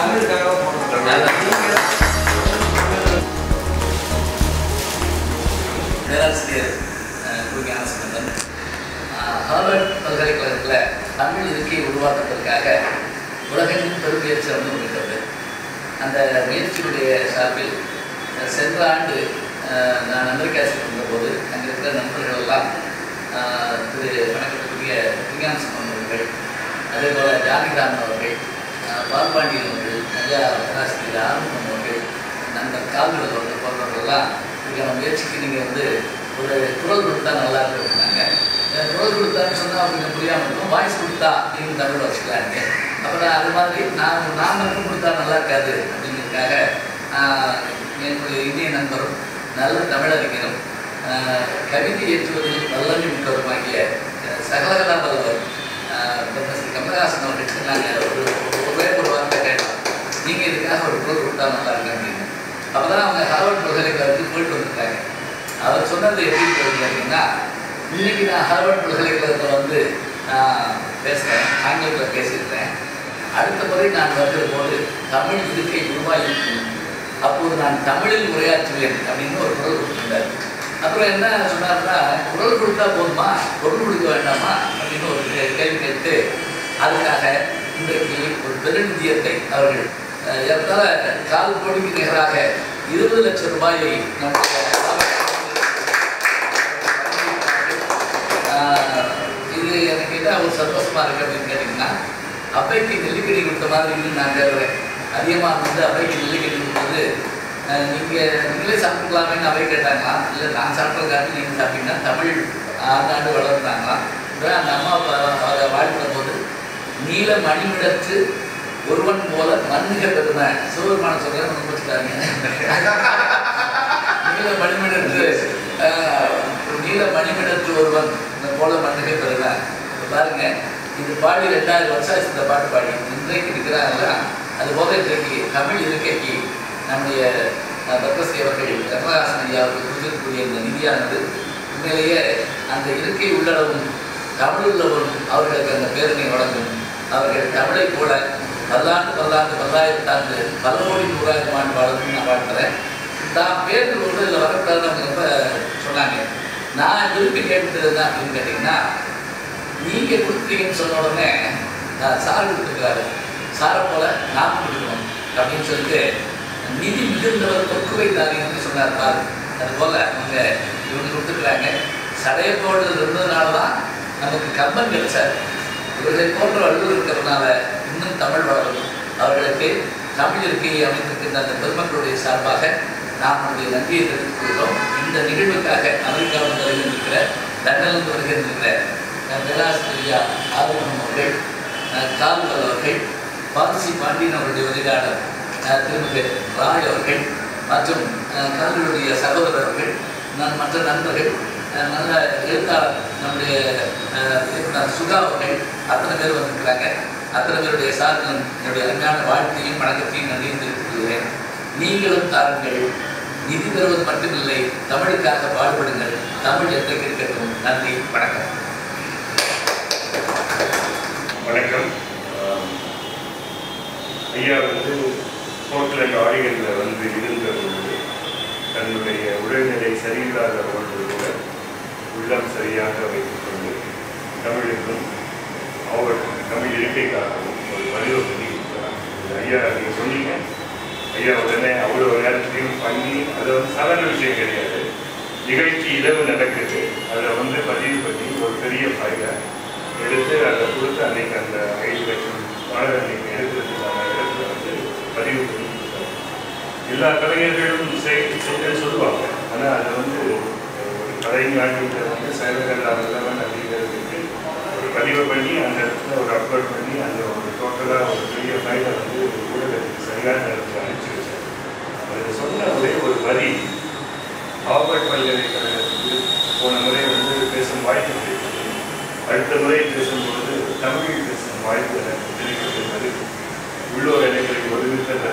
தமிழுக்காக பேராசிரியர் அஹ், ஞானசம்பந்தன். ஹார்வர்ட் பல்கலைக்கழகத்தில் தமிழ் இருக்கையை உருவாக்குவதற்காக உலகெங்கும் பெருமுயற்சி வந்து முடிந்தது அந்த முயற்சியுடைய சார்பில் சென்ற ஆண்டு நான் அமெரிக்கா சென்றிருந்தபோது அங்கே இருக்கிற நண்பர்கள் எல்லாம் திரு வணக்கத்துக்குரிய விஞ்ஞான சம்பந்தன் அதே போல் ஜானகிராமன் அவர்கள் பால்பாண்டியன் ஐயா பேராசிரியர் ஆரம்பம் அவர்கள் நண்பர் கால்கள் அவர்கள் போன்றவர்கள்லாம் இதுக்கான முயற்சிக்கு நீங்கள் வந்து ஒரு குரல் கொடுத்தா நல்லா இருக்கும் குரல் கொடுத்தான்னு சொன்னால் அவங்களுக்கு புரியாமல் இருக்கும். வாய்ஸ் கொடுத்தா நீங்கள் தமிழ் வச்சுக்கலாங்க அப்புறம் அது மாதிரி நான் நான் மட்டும் கொடுத்தா நல்லா இருக்காது அப்படிங்கிறதுக்காக என்னுடைய இந்திய நண்பரும் நல்ல தமிழறிஞரும் கவிதை ஏற்றுவதில் வல்லமை மிக்கவருமாகிய அஹ், சகலகலா வல்லவர் ஆஹ், கமலஹாசன் அவர்கிட்ட நாங்கள் ஒரு ஒரே ஒரு வார்த்தை கேட்டோம் நீங்கள் ஒரு குரல் கொடுத்தா நல்லா அப்படின்னு. அப்போ தான் அவங்க ஹார்வர்ட் பல்கலைக்கழகத்துக்கு போயிட்டு வந்திருக்காங்க அவர் சொன்னது எப்படி கேட்டீங்கன்னா இன்னைக்கு நான் ஹார்வர்ட் பல்கலைக்கழகத்தில் வந்து நான் பேசுகிறேன் ஆங்கிலத்தில் பேசியிருக்கிறேன். அடுத்த முறை நான் வருகிற போது தமிழ் இருக்கை உருவாகியிருக்கும் அப்போது நான் தமிழில் உரையாற்றுவேன் அப்படின்னு ஒரு குரல் கொடுத்துருந்தார். அப்புறம் என்ன சொன்னார்னா குரல் கொடுத்தா போதுமா? பொருள் கொடுக்க வேண்டாமா? அப்படின்னு ஒரு கேள்வி கேட்டு அதுக்காக இன்றைக்கு ஒரு பெருநிதியத்தை அவர்கள் எத்தனை கால் கோடிக்கு நிகராக இருபது லட்சம் ரூபாயை நம்முடைய ஆஹ், இது எனக்கு என்ன ஒரு சந்தோஷமா இருக்கு அப்படின்னு கேட்டிங்கன்னா அவைக்கு நெல்லிக்கடி கொடுத்த மாதிரி நான் கேட்குறேன். அதிகமாக வந்து அவைக்கு நெல்லிக்கடி கொடுத்தது ஆஹ், நீங்க நீங்களே சாப்பிட்டுக்கலாமேன்னு அவை கேட்டாங்களா? இல்லை நான் சாப்பிட்றதுக்காக நீங்கள் சாப்பிட்டீங்கன்னா தமிழ் ஆண்டாண்டு வளர்ந்தாங்களாம் அந்த அம்மா அப்பா அதை போது நீல மணிமிடத்து ஒருவன் போல மண்ணுக பெருமை சிவபெருமான சொல்கிறேன் வச்சுட்டாங்க நீல மணிமிடத்து நீல மணிமிடத்து ஒருவன் இந்த போல மண்ணுகை பெறுவேன் பாருங்க இது பாடி ரெண்டாயிரம் வருஷம் ஆச்சு இந்த பாட்டு பாடி. இன்றைக்கு இருக்கிறாங்க அது போக இன்றைக்கு தமிழ் இருக்கைக்கு நம்முடைய அஹ், பத்மஸ்ரீ அவர்கள் கொடுத்திருக்கக்கூடிய இந்த நிதியானது உண்மையிலேயே அந்த இருக்கை உள்ளளவும் தமிழ் உள்ளவரும் அவர்களுக்கு அந்த பேரனை வழங்கும். அவர்கள் தமிழை போல பல்லாண்டு பல்லாண்டு பல்லாயிரத்தாண்டு பல கோடி நூறாயிரம் ஆண்டு வாழணும்னு நான் வாழ்த்துறேன் தான் பேர்கள் ஒன்று இதில் வரக்கூடாதுன்னு அவங்க ரொம்ப சொன்னாங்க. நான் விரும்பி கேட்டது தான் அப்படின்னு கேட்டிங்கன்னா நீங்கள் கொடுத்துட்டீங்கன்னு சொன்ன உடனே நான் சார் கொடுத்துருக்காரு. சாரை போல நாம் கொடுக்கணும் அப்படின்னு சொல்லிட்டு நிதி மிகுந்தவர் தொக்கு தாரின்னு சொன்னார் பாரு. அதுபோல் அவங்க இவங்க கொடுத்துருக்குறாங்க போடுறது இருந்ததுனால தான் நமக்கு கம்பன் கிடைச்சார். இவர்களை போன்ற வள்ளுவர் இருக்கிறதுனால தமிழ் வளரும். அவர்களுக்கு தமிழ் இருக்கையை அமைத்திருக்கின்ற அந்த பெருமக்களுடைய சார்பாக நாம் நம்முடைய நன்றியை தெரிவித்துக் கொள்கிறோம். இந்த நிகழ்வுக்காக அமெரிக்காவில் வருகின்ற லண்டனிலிருந்து வருகின்ற பேராசிரியா ஆர்வம் அவர்கள் அஹ், கால்வல் அவர்கள் பாரசி பாண்டியன் அவருடைய உதவியாளர் அஹ், திருமதி ராய் அவர்கள் மற்றும் அஹ், சகோதரர்கள் சகோதரர் நான் மற்ற நண்பர்கள் நல்ல எழுத்தாளர் நம்முடைய சுதா சுகா அவர்கள் அத்தனை பேர் வந்திருக்கிறாங்க. அத்தனை சார்பில் என்னுடைய அருமையான வாழ்க்கையும் வணக்கத்தையும் நன்றியும் தெரிவித்துக்கொள்கிறேன் நீங்களும் தாருங்கள். நிதி பெறுவது மட்டுமில்லை. தமிழுக்காக பாடுபடுங்கள். தமிழ் என்றைக்கு இருக்கட்டும் நன்றி. வணக்கம். வணக்கம். ஐயா வந்து போர்ட்லண்ட் ஆடியனில் வந்து இருந்த பொழுது தன்னுடைய உடல்நிலை சரியில்லாத பொழுது கூட உள்ளம் சரியாக வைத்துக்கொண்டு தமிழுக்கும் அவர் தமிழ் இருக்கைக்காகவும் ஒரு பதிவு பண்ணி ஐயா நீங்கள் சொன்னீங்க. ஐயா உடனே அவ்வளோ நேரத்தையும் பண்ணி அது வந்து சாதாரண விஷயம் கிடையாது. நிகழ்ச்சி இரவு நடக்குது. அதில் வந்து பதிவு பண்ணி ஒரு பெரிய ஃபைலை எடுத்து அதை கொடுத்து அன்னைக்கு அந்த ஐந்து லட்சம் டாலர் அன்னைக்கு எடுக்கிறதுக்கான இடத்துல வந்து பதிவு பண்ணி கொடுத்தாரு. எல்லா கலைஞர்களும் சேர்த்து செய்ய சொல்லுவாங்க. ஆனால் அதை வந்து ஒரு கலைஞாண்டில் வந்து செயல்கள் அதெல்லாம் அப்படிங்கிறது பதிவு பண்ணி அந்த இடத்துல ஒரு அப்லோட் பண்ணி அந்த ஒரு டோட்டலாக ஒரு பெரிய ஃபைலை வந்து ஊடகத்துக்கு சரியான நேரத்தில் அனுப்பிச்சு வச்சேன் அது சொன்ன ஒரே ஒரு வரி ஹார்வர்ட் பல்கலைக்கழகத்துக்கு போன முறை வந்து பேசும் வாய்ப்பு கிடைத்தது. அடுத்த முறை பேசும்பொழுது தமிழில் பேசும் வாய்ப்பு எனக்கு கிடைக்கிறது உள்ளூர் எல்லைகளுக்கு ஒரு விருத்தத்தை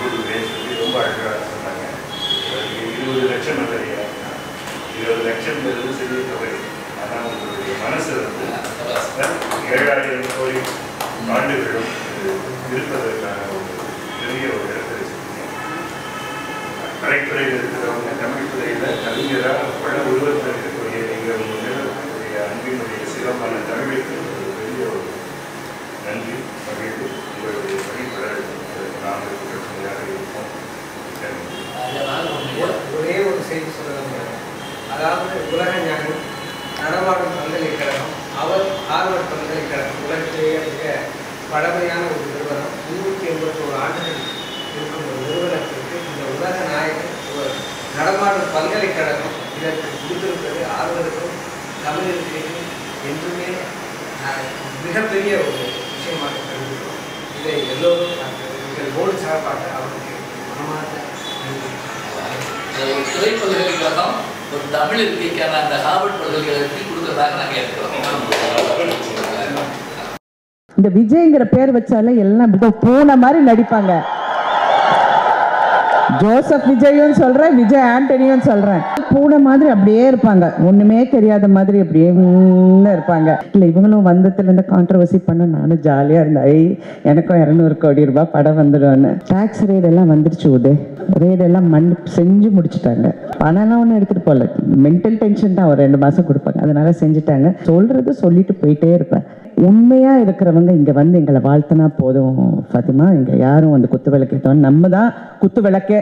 கொடுக்குறேன் சொல்லி ரொம்ப அழகாக சொன்னாங்க. இருபது லட்சம் இல்லையா இருபது லட்சம்ங்கிறது சிறிய தொகை. ஆனால் உங்களுடைய மனசு வந்து வேளாண்மையில் போய் ஆண்டுகளும் இருப்பதற்கான ஒரு பெரிய ஒரு இடத்தை கலைத்துறையில் இருக்கிறவங்க தமிழ் துறையில் கலைஞராக பல உருவத்தில் இருக்கக்கூடிய நீங்கள் உங்களுடைய அன்பினுடைய சிறப்பான தமிழுக்கு ஒரு பெரிய ஒரு நன்றி மகிழ்வு உங்களுடைய பணிபுரல் நாங்கள் பிரச்சனையாக இருப்போம் ஒரே ஒரு செய்தி சொல்ல அதாவது உலக ஞானம் நடமாடும் பல்கலைக்கழகம் அவர் ஹார்வர்ட் பல்கலைக்கழகம் உலகிலேயே மிக பழமையான ஒரு நிறுவனம். முன்னூற்றி எண்பத்தோரு ஆண்டுகள் இருக்கும் ஒரு நிறுவனத்திற்கு இந்த உலக நாயகன் ஒரு நடமாடும் பல்கலைக்கழகம் இதற்கு கொடுத்திருப்பது ஆர்வருக்கும் தமிழிற்கும் என்றுமே மிகப்பெரிய ஒரு விஷயமாக கருதுகிறோம். இதை எல்லோரும் எங்கள் போர்டு சார்பாக அவருக்கு மனமாக ஒரு துறை பல்கலைக்கழகம் ஒரு தமிழ் இருக்கைக்கான அந்த ஹார்வர்ட் பல்கலைக்கழகத்தில் நாங்கள் இந்த விஜய்ங்கிற பேர் வச்சாலே எல்லாம் பூனை மாதிரி நடிப்பாங்க. ஜோசப் விஜயும் சொல்றேன் விஜய் ஆண்டனியும் சொல்றேன். பூனை மாதிரி அப்படியே இருப்பாங்க. ஒண்ணுமே தெரியாத மாதிரி அப்படியே இருப்பாங்க. இல்ல இவங்களும் வந்ததுல இருந்து கான்ட்ரவர்சி பண்ண நானும் ஜாலியா இருந்தேன். ஐ எனக்கும் இரநூறு கோடி ரூபாய் படம் வந்துடும்னு. டாக்ஸ் ரேட் எல்லாம் வந்துருச்சு உதே. ரேட் எல்லாம் மண் செஞ்சு முடிச்சுட்டாங்க. பணம்லாம் ஒன்றும் எடுத்துட்டு போகல. மென்டல் டென்ஷன் தான் ஒரு ரெண்டு மாசம் கொடுப்பாங்க. அதனால செஞ்சுட்டாங்க. சொல்றது சொல்லிட்டு போயிட்டே இருப்பேன். உண்மையா இருக்கிறவங்க இங்க வந்து எங்களை வாழ்த்தினா போதும் ஃபாத்திமா. இங்க யாரும் வந்து குத்து விளக்கு நம்ம தான் குத்து விளக்கே